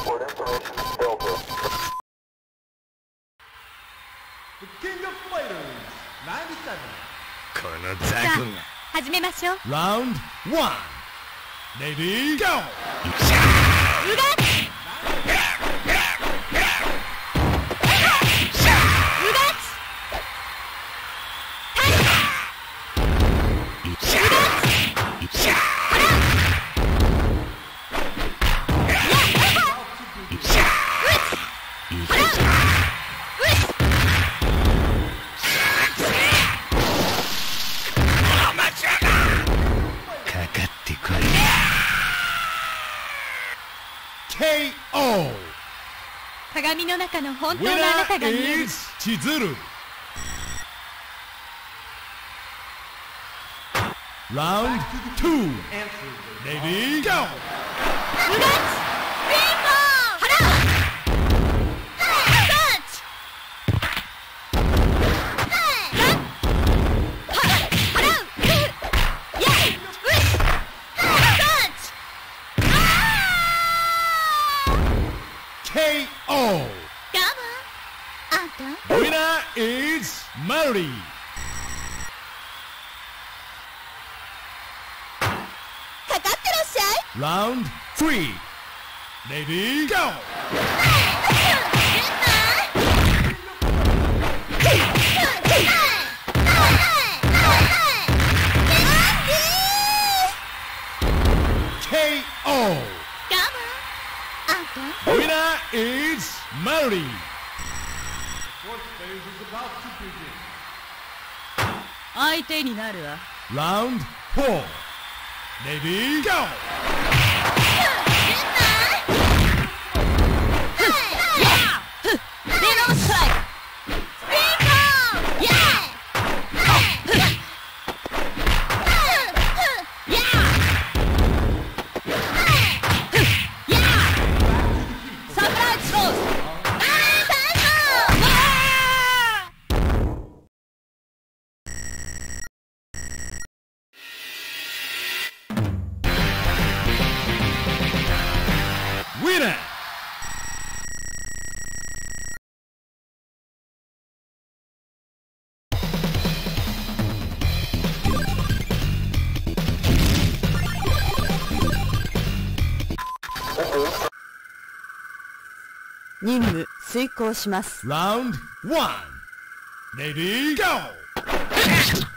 The King of Fighters 97. このザコが始めましょう Round 1. Lady, go! うがちう KO 鏡の中の本当のあなたが見える。千鶴ラウンド2レディーゴー 30. Round three. Lady, go! KO! Winner is Mary! The fourth phase is about to begin. 相手になるわ。ラウンド4レディーゴー任務遂行します。ラウンド 1! レディー GO!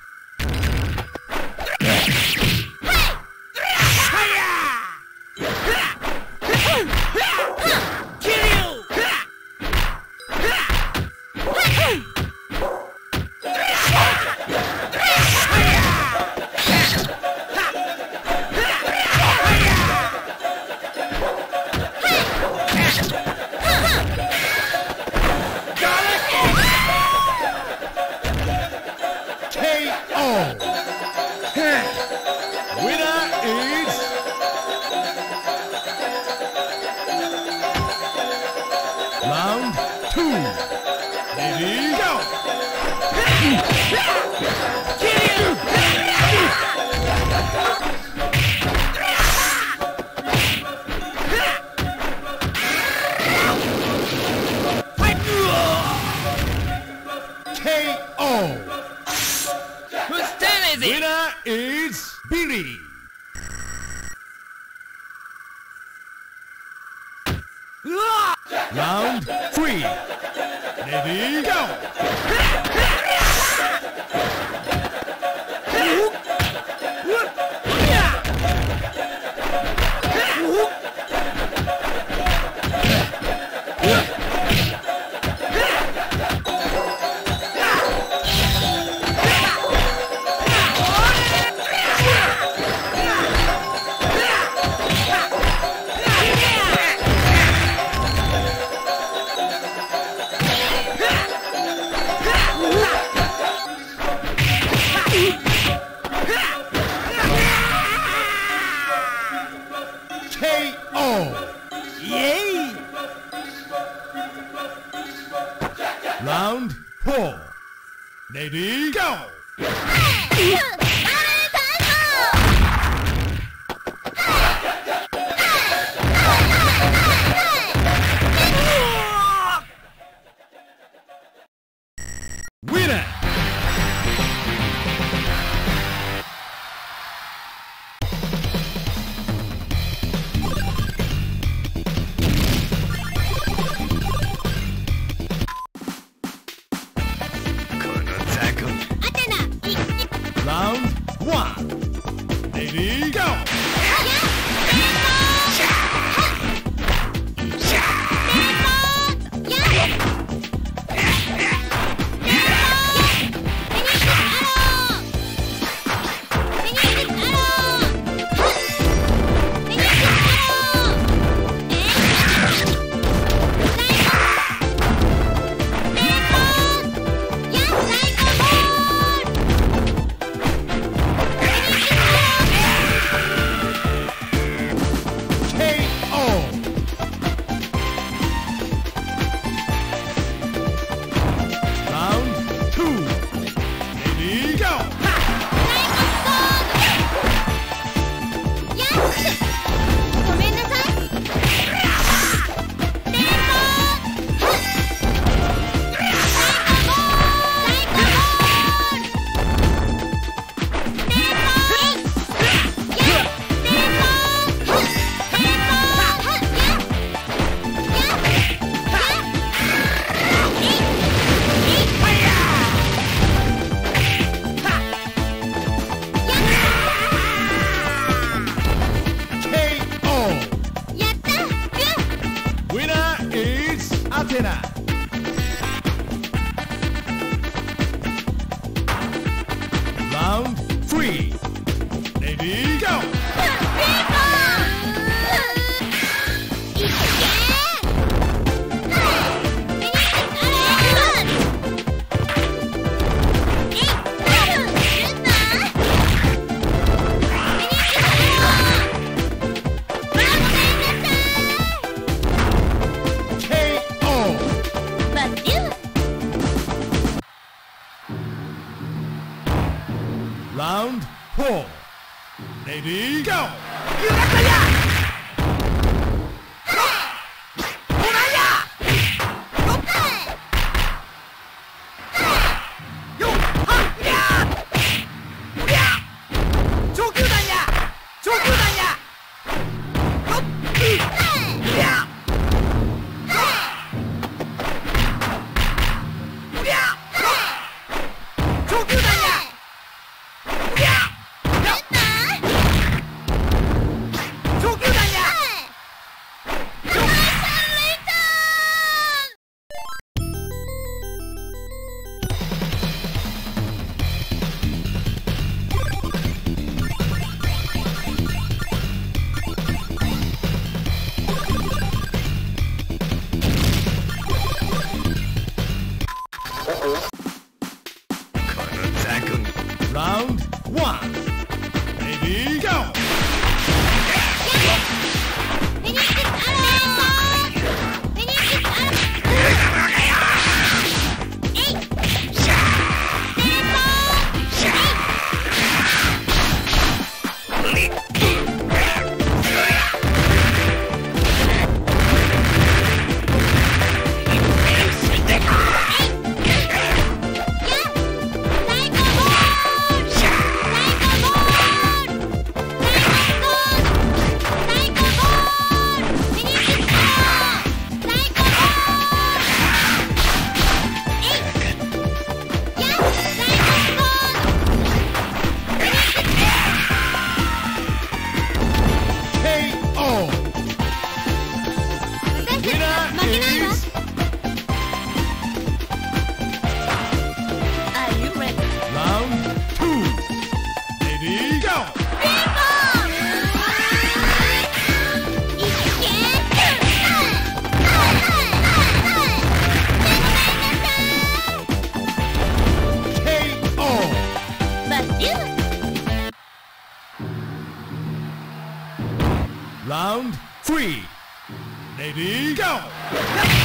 Lady, go!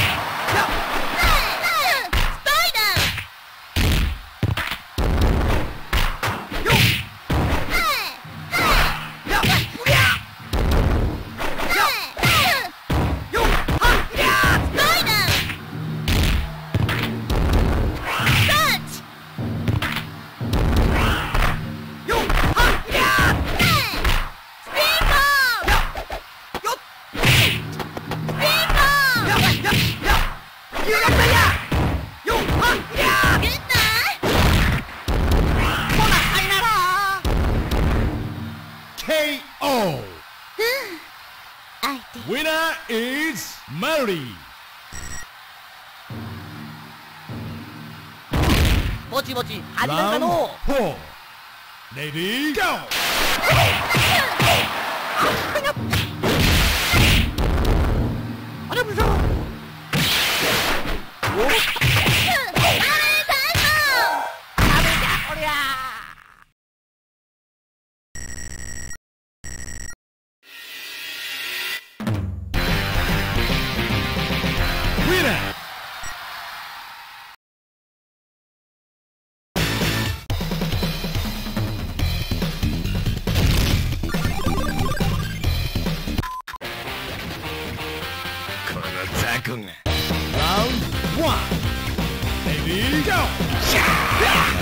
君ラウンド1レディーゴー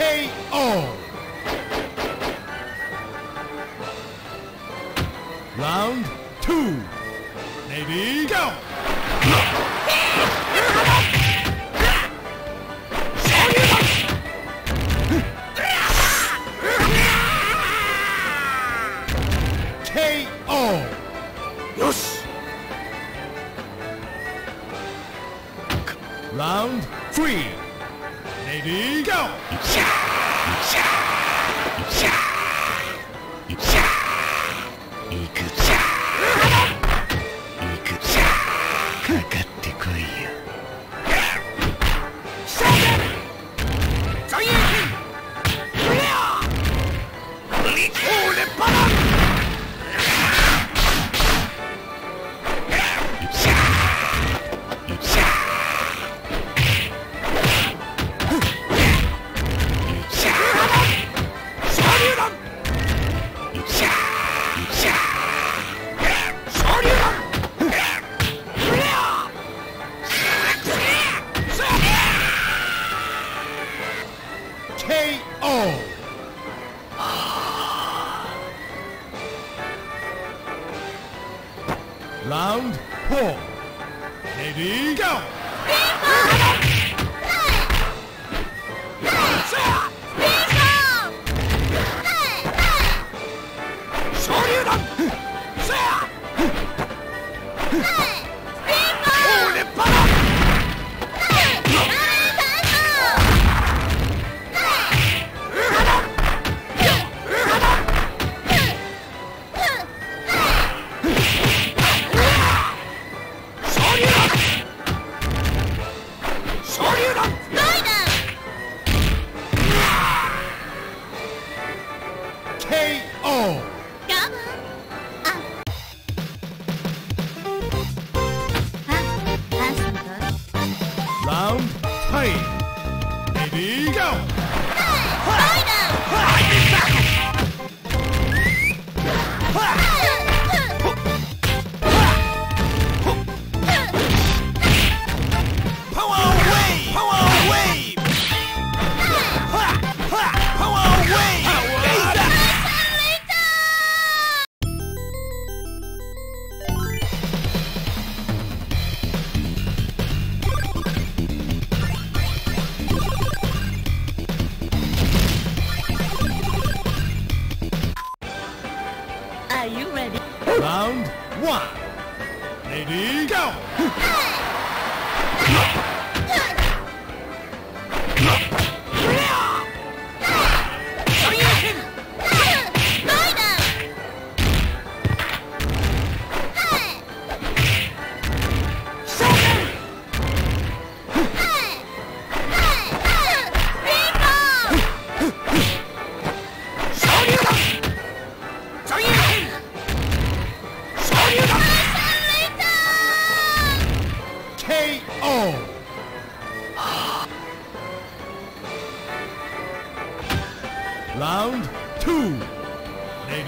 KO. Round two. Maybe. Go!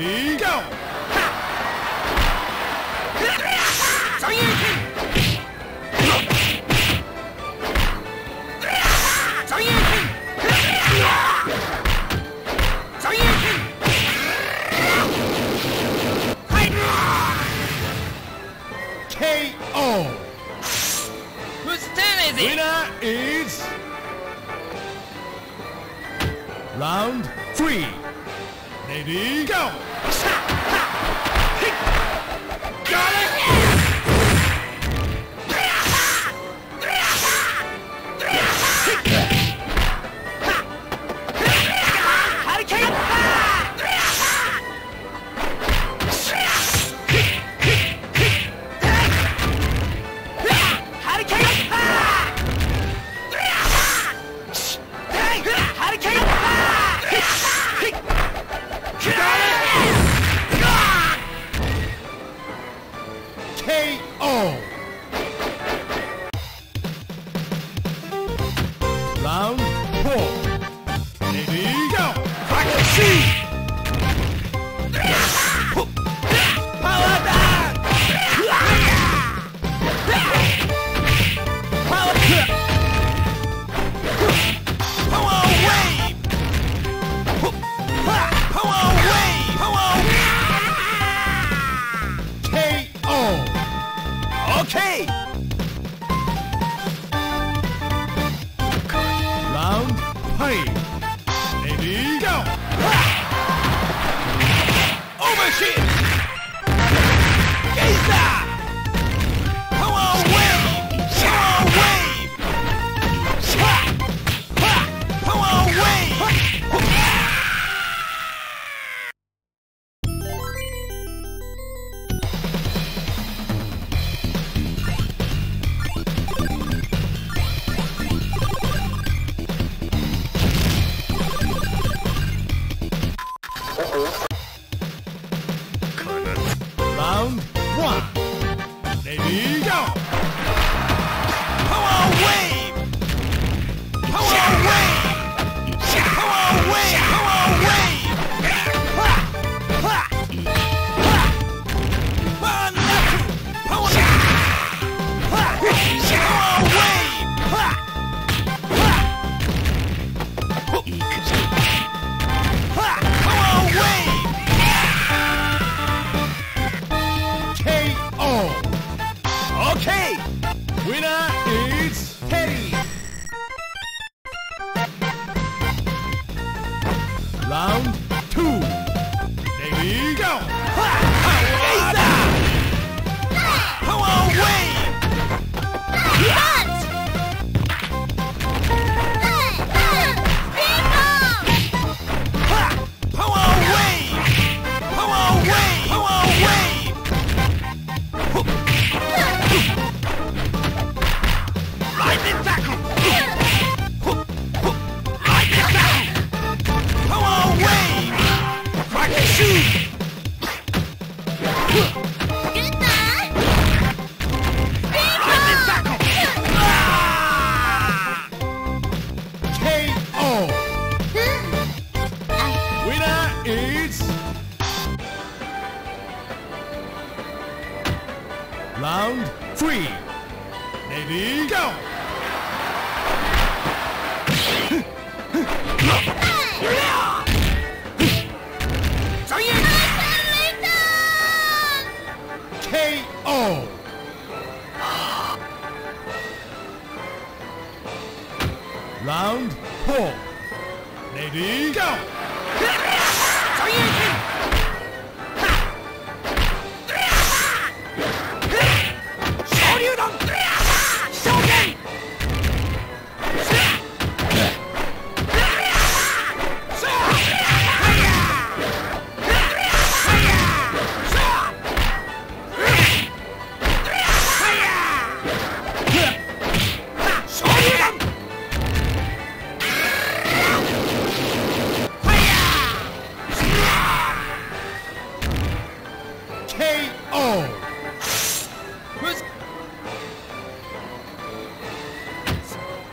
Ready, go!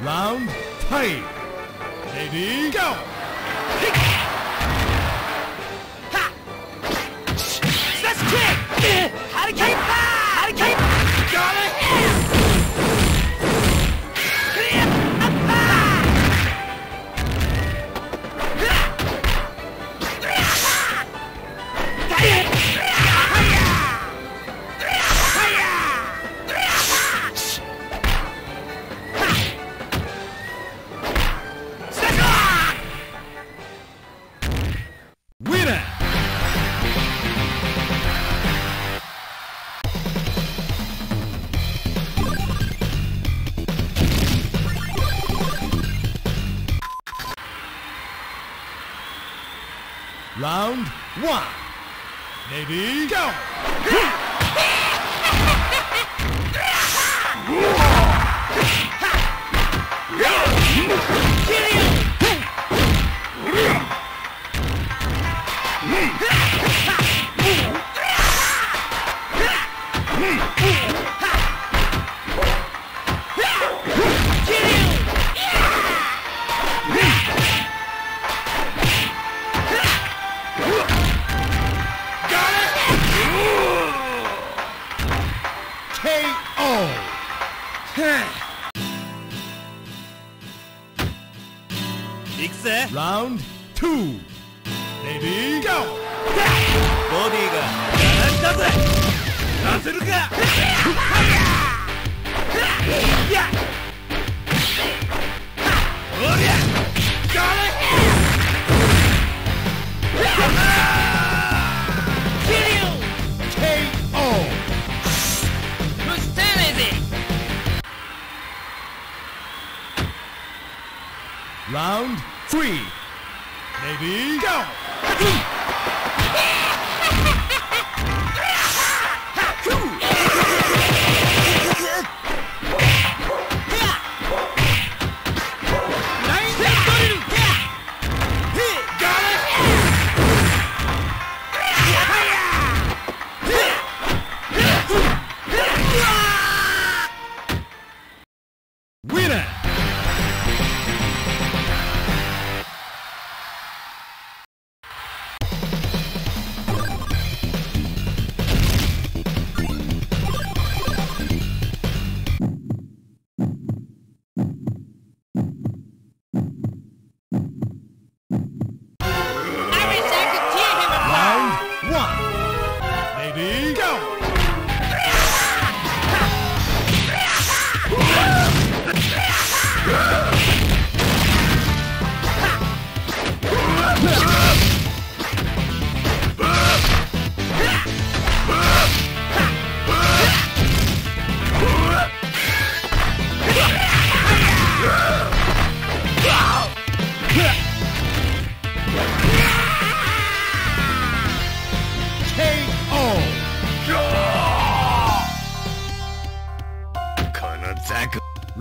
Round three. Ready? Go! That's quick! How to keep? Brady.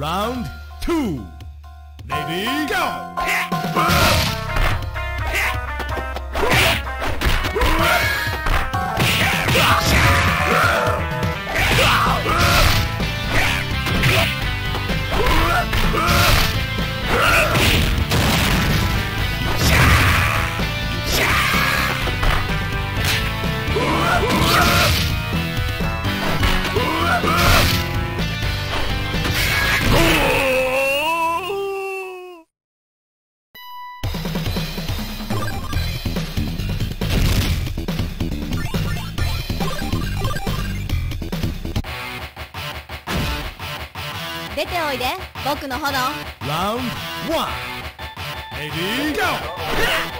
Round two. Lady, go! で。僕の炎。ラウンド1レディーゴー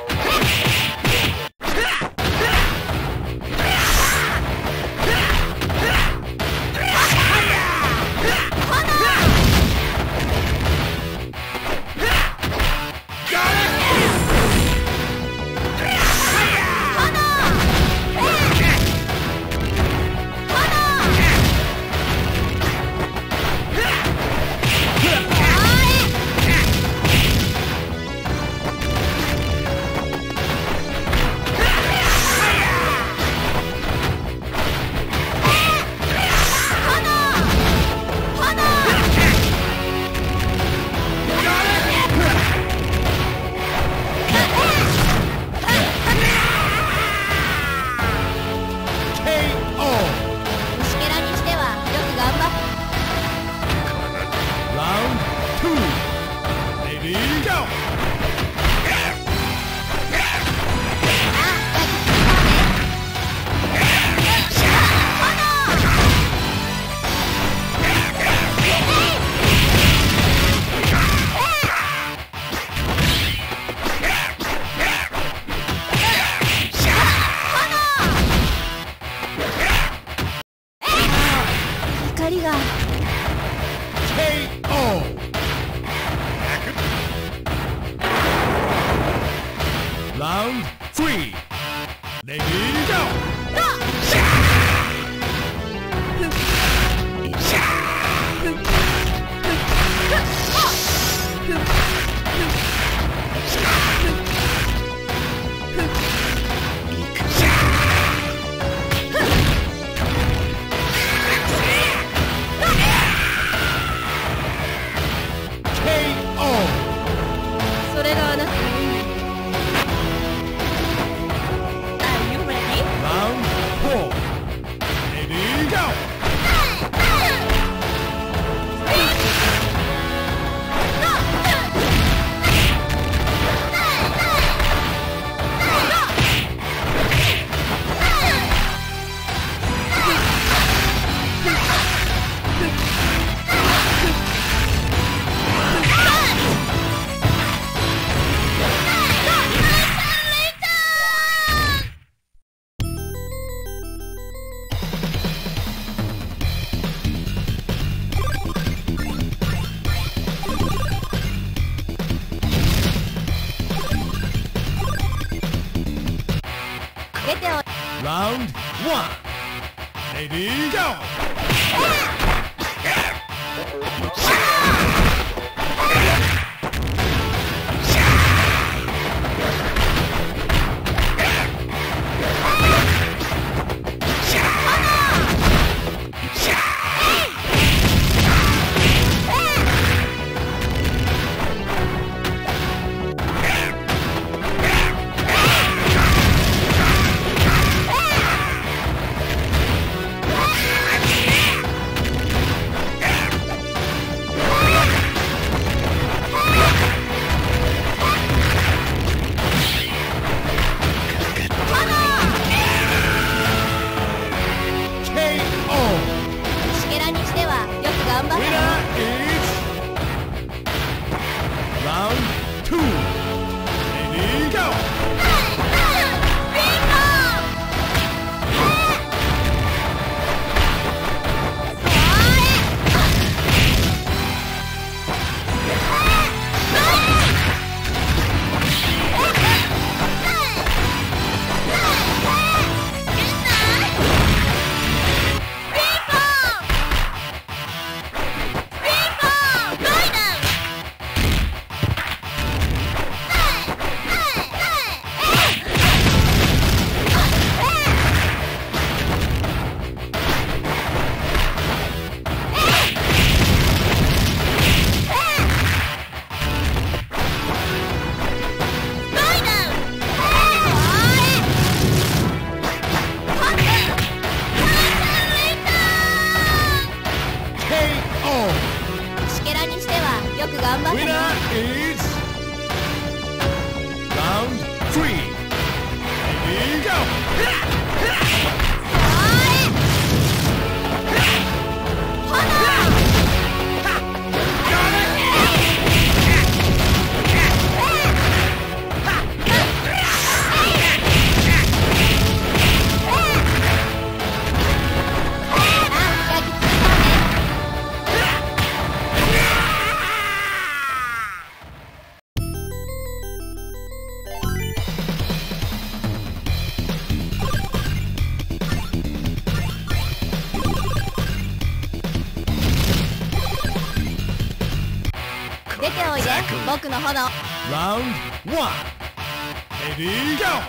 Hold. Round one. Ready? Go!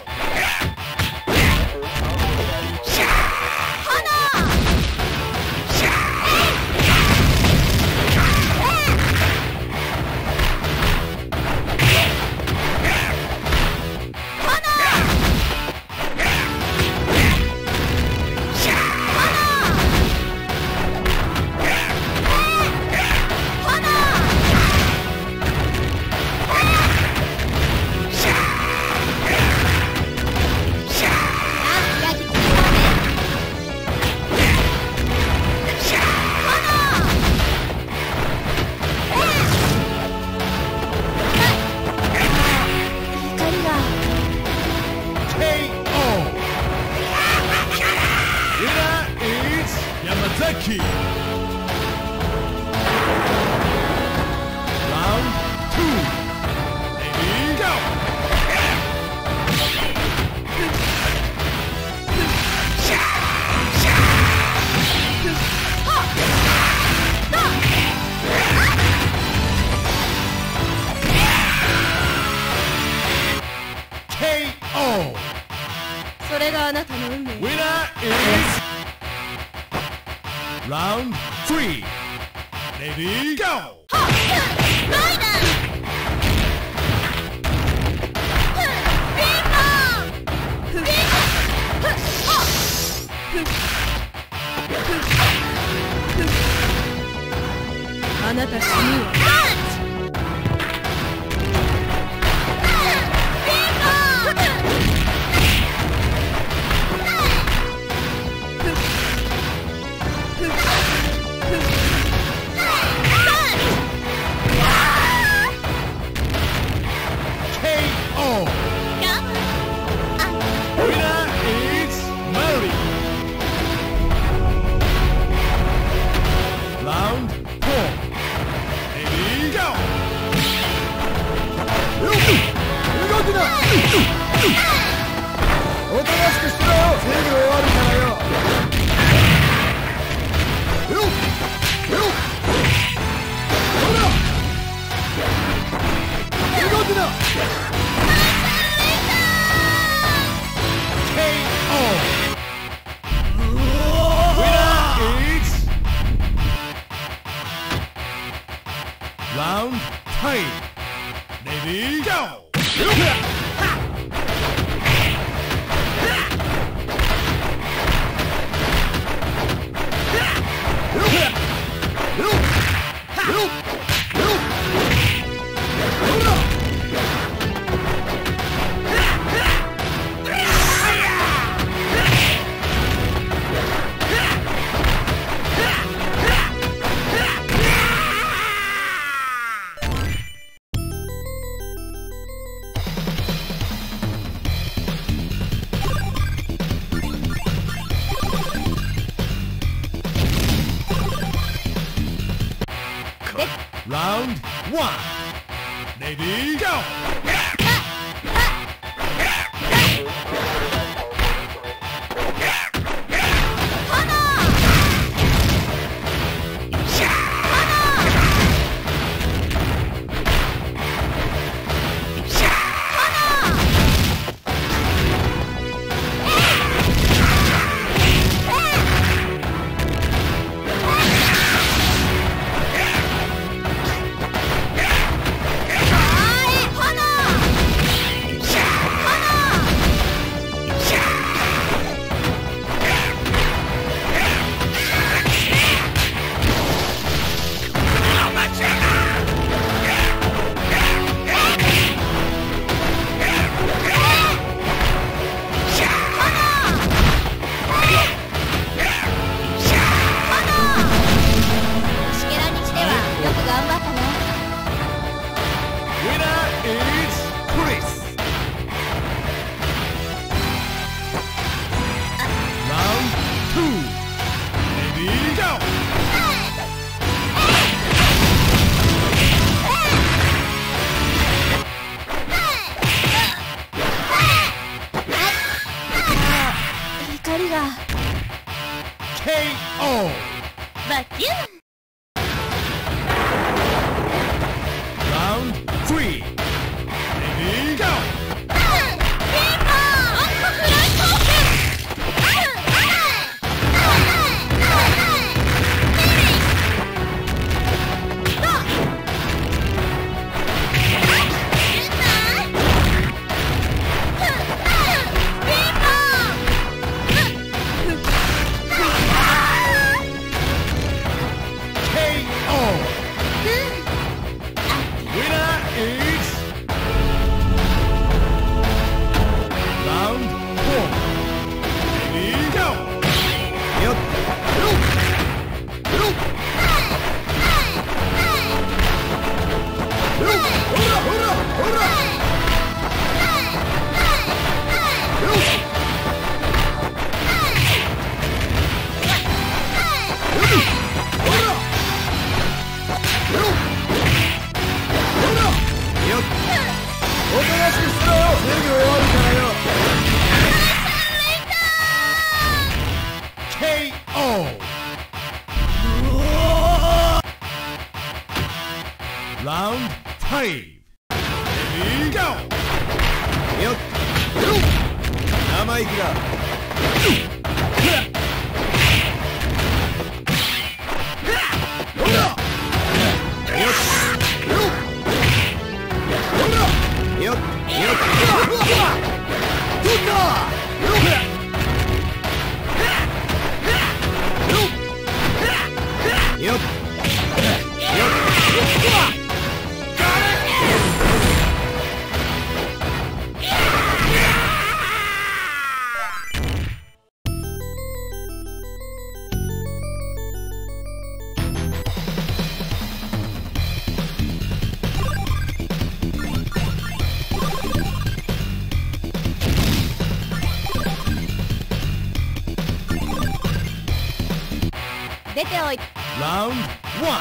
出ておいラウンド1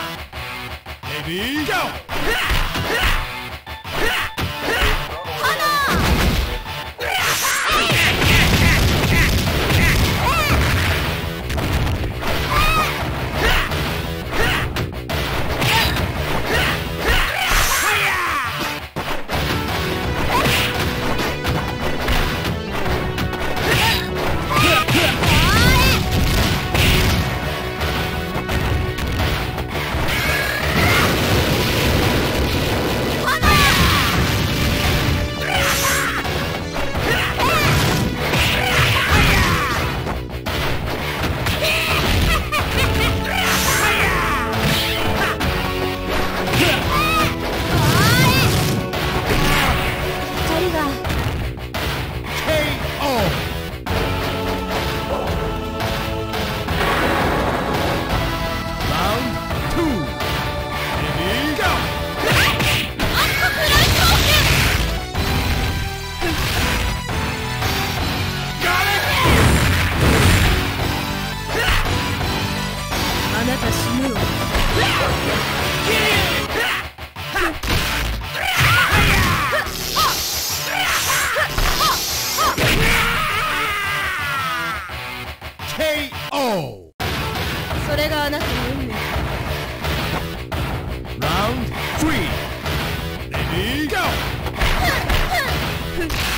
レディーゴー Huh?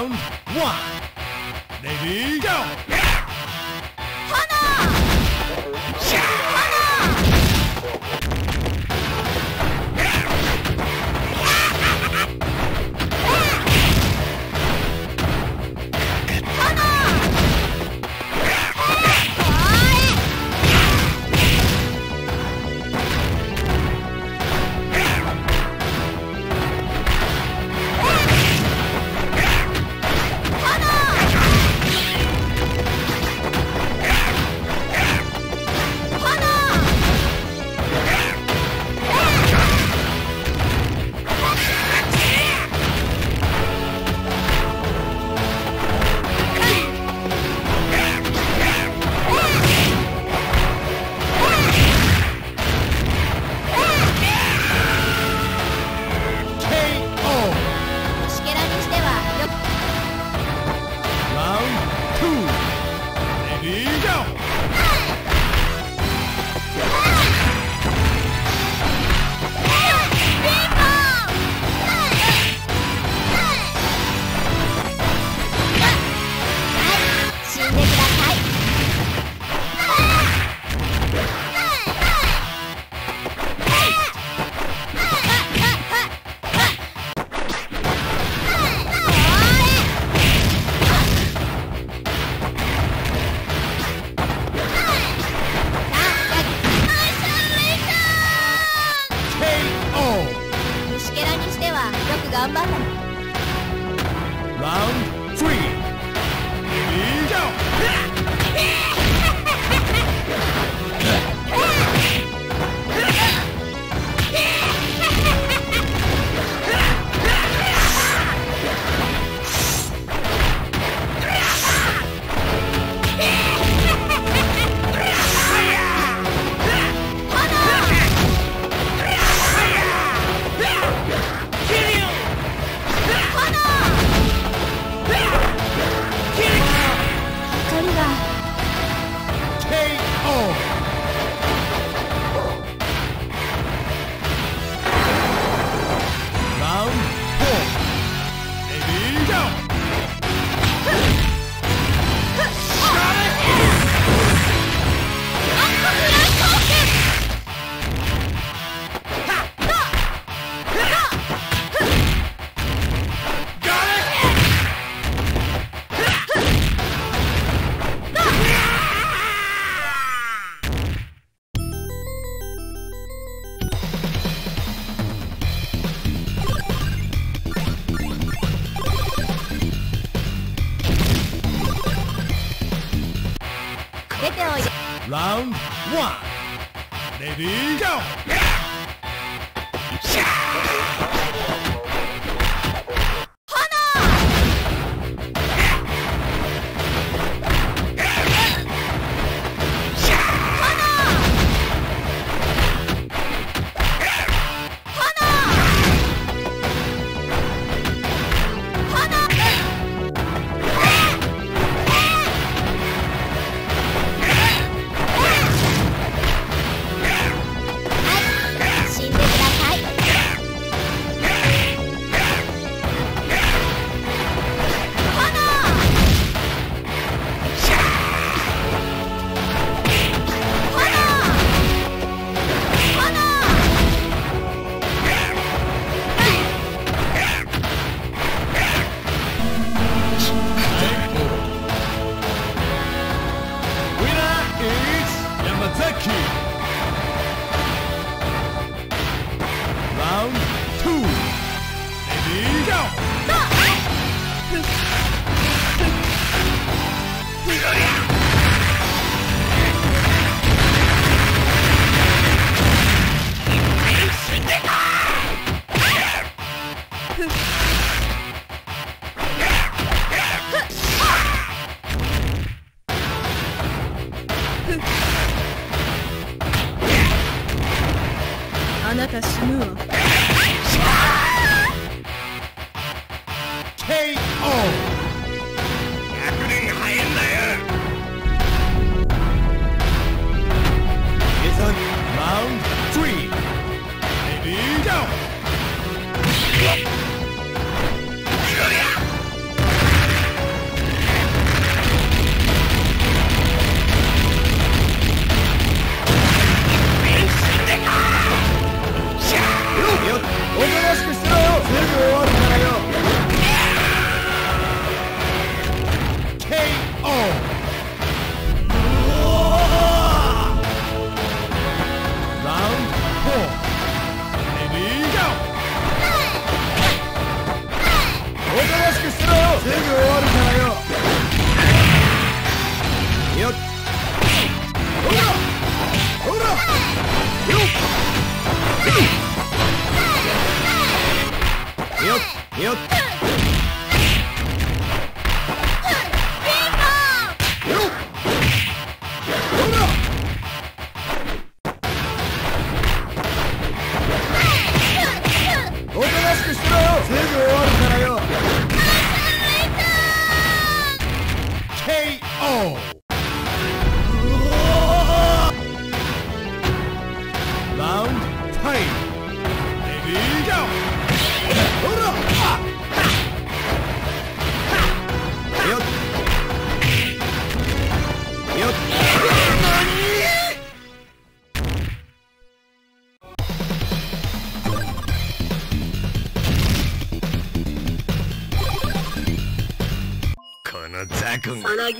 Round one. Navy.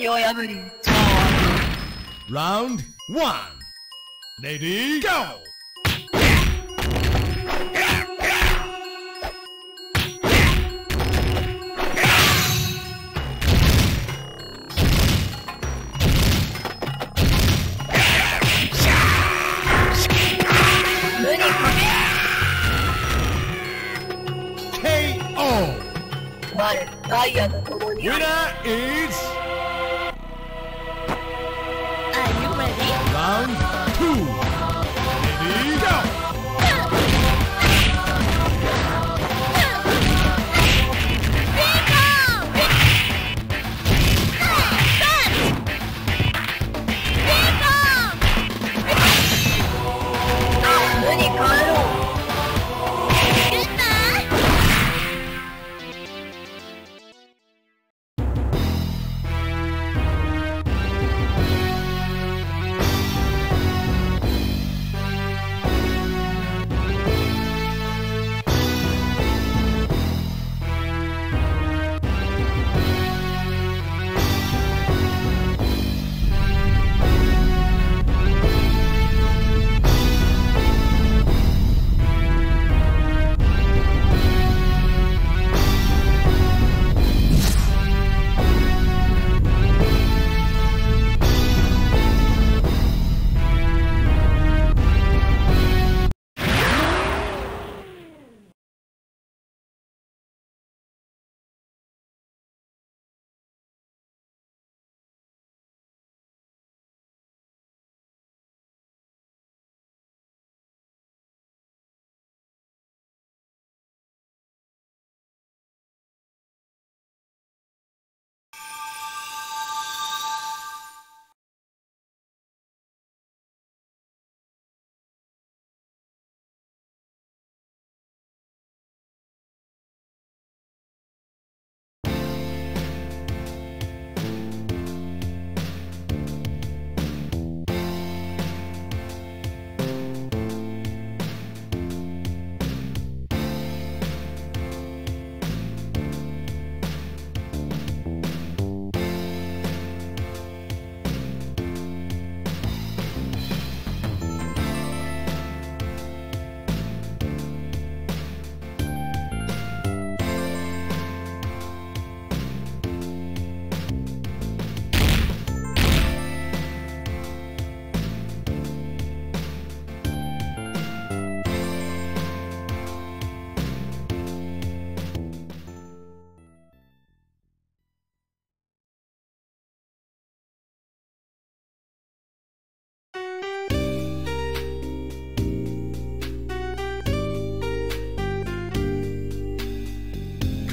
を破り。超悪 Round 1 Lady Go! Winner is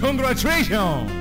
Congratulations!